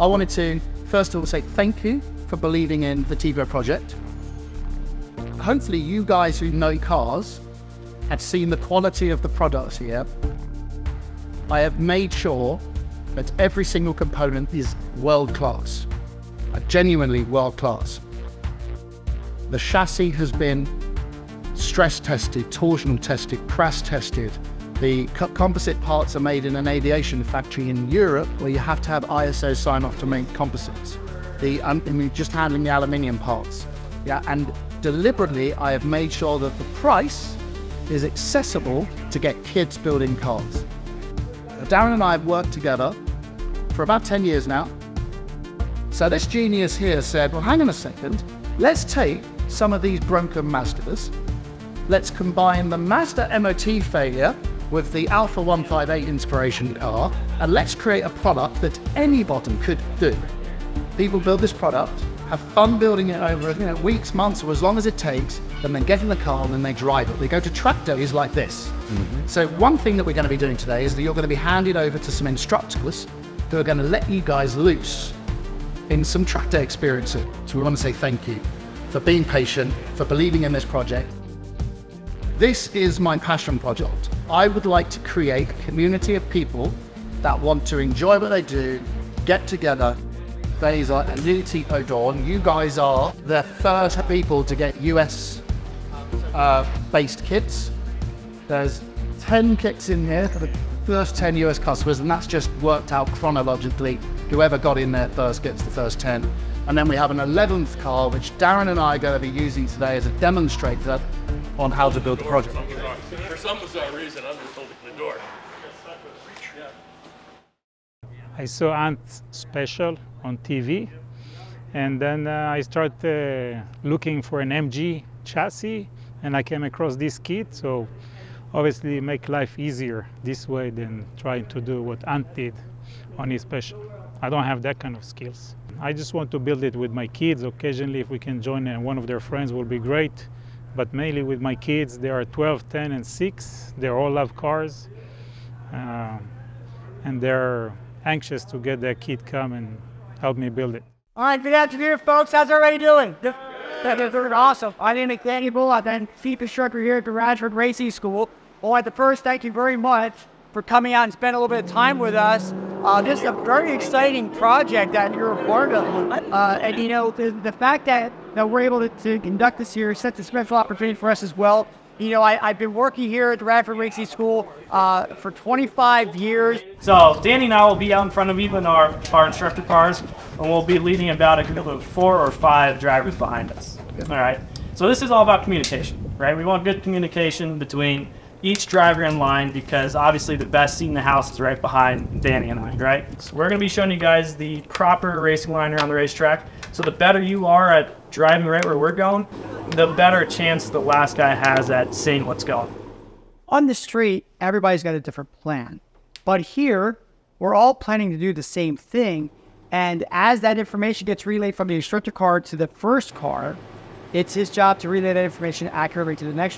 I wanted to, first of all, say thank you for believing in the Tipo project. Hopefully you guys who know cars have seen the quality of the products here. I have made sure that every single component is world class, uh, genuinely world class. The chassis has been stress tested, torsional tested, crash tested. The composite parts are made in an aviation factory in Europe where you have to have ISO sign off to make composites. The, um, I mean, just handling the aluminium parts. Yeah, and deliberately I have made sure that the price is accessible to get kids building cars. Darren and I have worked together for about 10 years now. So this genius here said, well, hang on a second, let's take some of these broken Mazdas, let's combine the Mazda MOT failure with the Alfa 158 inspiration car, and let's create a product that anybody could do. People build this product, have fun building it over you know, weeks, months, or as long as it takes, and then get in the car and then they drive it. They go to track days like this. Mm-hmm. So one thing that we're going to be doing today is that you're going to be handed over to some instructors who are going to let you guys loose in some track day experiences. So we want to say thank you for being patient, for believing in this project. This is my passion project. I would like to create a community of people that want to enjoy what they do, get together, Baser and Unity O'Dawn, you guys are the first people to get US uh, based kits. There's 10 kits in here for the first 10 US customers, and that's just worked out chronologically. Whoever got in there first gets the first 10. And then we have an 11th car, which Darren and I are going to be using today as a demonstrator on how to build the project. For some bizarre reason, I'm just holding the door. I saw Ant Special on TV, and then uh, I started uh, looking for an MG chassis, and I came across this kit. So obviously make life easier this way than trying to do what Ant did on his special. I don't have that kind of skills. I just want to build it with my kids. Occasionally, if we can join uh, one of their friends, will be great. But mainly with my kids, they are 12, 10, and 6. They all love cars. Uh, and they're anxious to get their kid come and help me build it. All right, good afternoon, folks. How's everybody doing? They're awesome. My name is Danny Bull. I'm the chief instructor here at the Radford Racing School. Well, at the first, thank you very much for coming out and spending a little bit of time with us. Uh, this is a very exciting project that you're a part of. Uh, and, you know, the, the fact that, that we're able to, to conduct this here such a special opportunity for us as well. You know, I, have been working here at the Radford Racing School uh, for 25 years. So Danny and I will be out in front of you in our, our instructor cars, and we'll be leading about a group of four or five drivers behind us. All right. So this is all about communication, right? We want good communication between each driver in line because obviously the best seat in the house is right behind Danny and I, right? So we're going to be showing you guys the proper racing line around the racetrack. So the better you are at driving right where we're going, the better chance the last guy has at seeing what's going. On the street, everybody's got a different plan. But here, we're all planning to do the same thing. And as that information gets relayed from the instructor car to the first car, it's his job to relay that information accurately to the next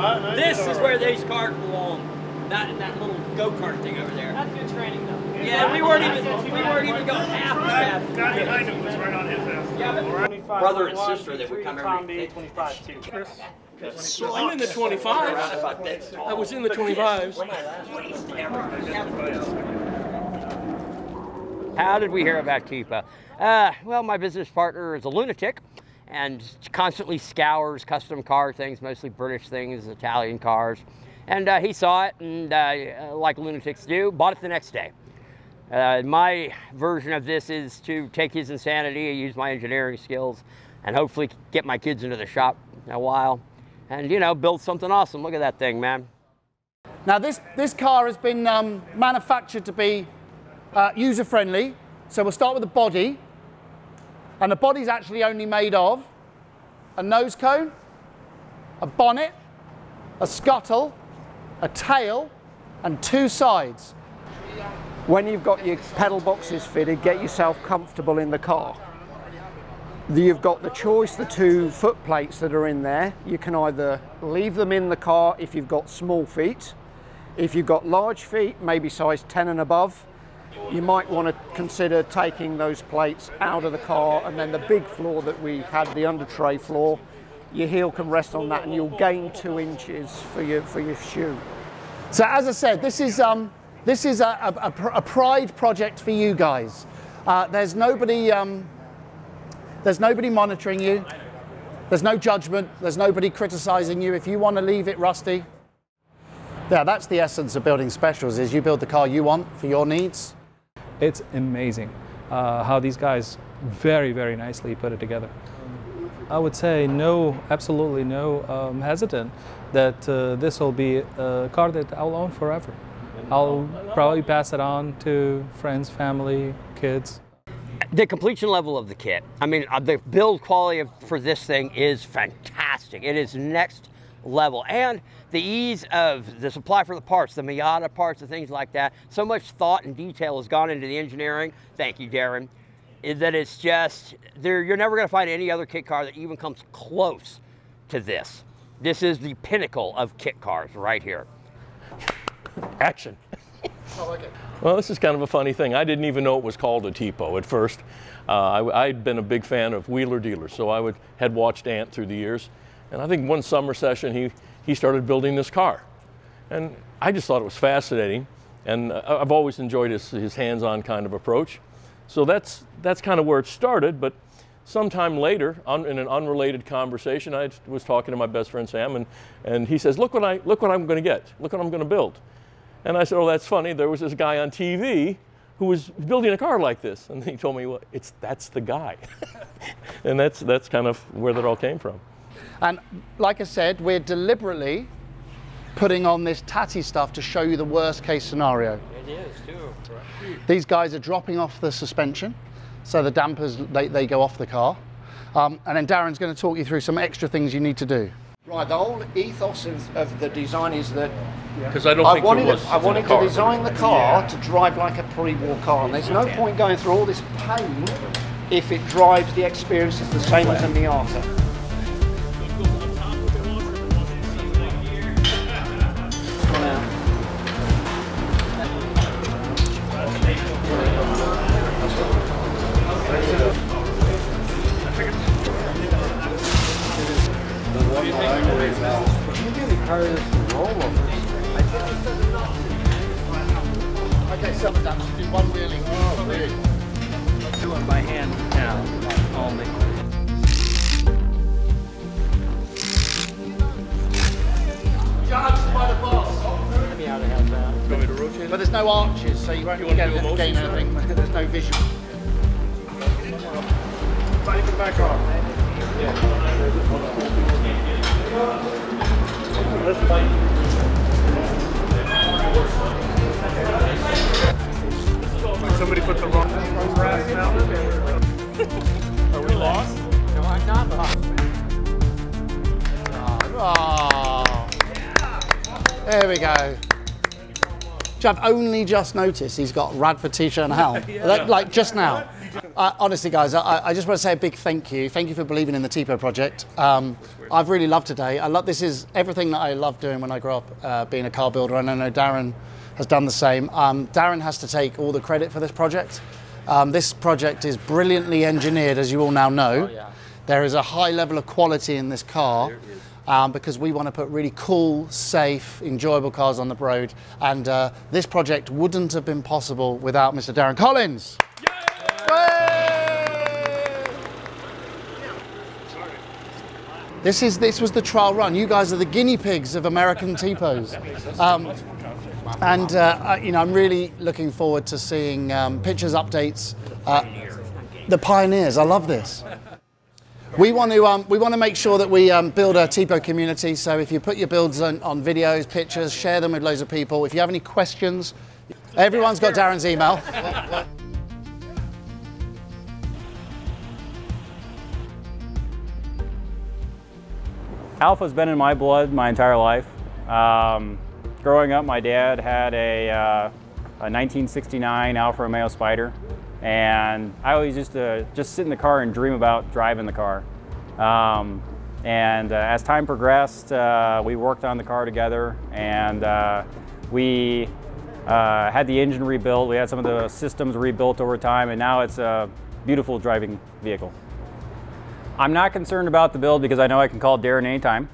track. This is where these cars belong. Not in that little go-kart thing over there. That's good training, though. Yeah, we weren't even we weren't even going half of that. Guy behind him was right on his ass. Yeah, brother and sister that would come every. 25 too. So I'm in the 25s. I was in the 25s. How did we hear about Keepa? Uh, well, my business partner is a lunatic, and constantly scours custom car things, mostly British things, Italian cars. And uh, he saw it, and uh, like lunatics do, bought it the next day. Uh, my version of this is to take his insanity, use my engineering skills, and hopefully get my kids into the shop in a while, and you know, build something awesome. Look at that thing, man. Now this, this car has been um, manufactured to be uh, user friendly. So we'll start with the body. And the body's actually only made of a nose cone, a bonnet, a scuttle, a tail, and two sides. When you've got your pedal boxes fitted, get yourself comfortable in the car. You've got the choice, the two foot plates that are in there. You can either leave them in the car if you've got small feet. If you've got large feet, maybe size 10 and above, you might want to consider taking those plates out of the car and then the big floor that we had, the under tray floor, your heel can rest on that and you'll gain two inches for your, for your shoe. So as I said, this is, um, this is a, a, a pride project for you guys. Uh, there's nobody, um, there's nobody monitoring you. There's no judgment. There's nobody criticizing you. If you want to leave it rusty, yeah, that's the essence of building specials is you build the car you want for your needs. It's amazing uh, how these guys very, very nicely put it together. I would say no, absolutely no um, hesitant that uh, this will be a car that I'll own forever. I'll probably pass it on to friends, family, kids. The completion level of the kit, I mean, uh, the build quality of, for this thing is fantastic. It is next level. And the ease of the supply for the parts, the Miata parts, and things like that. So much thought and detail has gone into the engineering. Thank you, Darren. Is that it's just, there, you're never going to find any other kit car that even comes close to this. This is the pinnacle of kit cars right here. Action. Well, this is kind of a funny thing. I didn't even know it was called a Tipo at first. Uh, I, had been a big fan of Wheeler Dealers, so I would, had watched Ant through the years. And I think one summer session, he, he started building this car. And I just thought it was fascinating. And uh, I've always enjoyed his, his hands-on kind of approach. So that's, that's kind of where it started. But sometime later, in an unrelated conversation, I was talking to my best friend Sam, and, and he says, look what, I, look what I'm going to get. Look what I'm going to build. And I said, oh, that's funny. There was this guy on TV who was building a car like this. And he told me, well, it's, that's the guy. and that's, that's kind of where that all came from. And like I said, we're deliberately putting on this tatty stuff to show you the worst case scenario. It is too. These guys are dropping off the suspension, so the dampers, they, they go off the car. Um, and then Darren's going to talk you through some extra things you need to do. Right, the whole ethos of, of the design is that because I don't I think wanted, was I wanted to design the car to drive like a pre-war car, and there's no point going through all this pain if it drives the experience is the same as a Miata. Okay, seven damps, you do one wheeling. Oh, really? Do it by hand now, only. Judged by the boss. You want me to rotate But there's no arches, so you won't You get, gain anything there's no visual. Back on. Somebody put the wrong brass Are we lost? No, I'm not lost. Oh. There we go. Do you have only just noticed he's got Radford t-shirt and helm? like, like just now. Honestly, guys, I, I just want to say a big thank you. Thank you for believing in the Tipo project. Um, I've really loved today. I love this is everything that I loved doing when I grew up uh, being a car builder, and I know Darren has done the same. Um, Darren has to take all the credit for this project. Um, this project is brilliantly engineered, as you all now know. There is a high level of quality in this car um, because we want to put really cool, safe, enjoyable cars on the road. And uh, this project wouldn't have been possible without Mr. Darren Collins. This is this was the trial run. You guys are the guinea pigs of American Tipos. Um, and uh, you know, I'm really looking forward to seeing um, pictures, updates. Uh, the pioneers. I love this. We want to um, we want to make sure that we um, build a Tipo community. So if you put your builds on, on, videos, pictures, share them with loads of people. If you have any questions, everyone's got Darren's email. Alfa's been in my blood my entire life. Um, growing up, my dad had a, uh, a 1969 Alfa Romeo Spider, and I always used to just sit in the car and dream about driving the car. Um, and uh, as time progressed, uh, we worked on the car together, and uh, we uh, had the engine rebuilt. We had some of the systems rebuilt over time, and now it's a beautiful driving vehicle. I'm not concerned about the build because I know I can call Darren anytime.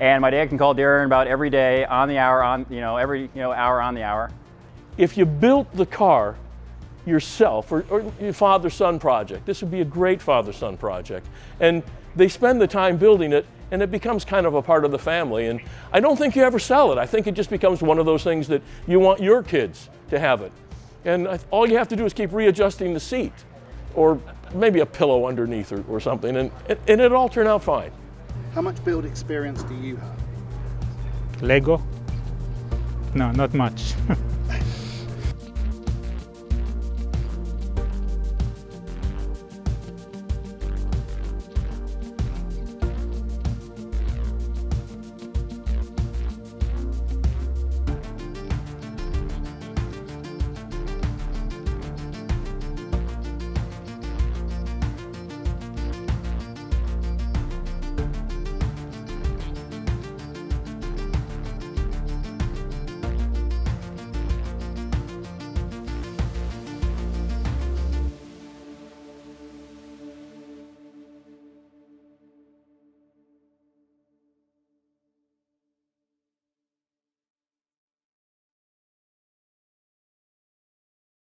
And my dad can call Darren about every day on the hour, on you know, every you know, hour on the hour. If you built the car yourself or, or your father-son project, this would be a great father-son project. And they spend the time building it and it becomes kind of a part of the family. And I don't think you ever sell it. I think it just becomes one of those things that you want your kids to have it. And all you have to do is keep readjusting the seat or maybe a pillow underneath or, or something, and, and it all turned out fine. How much build experience do you have? Lego? No, not much.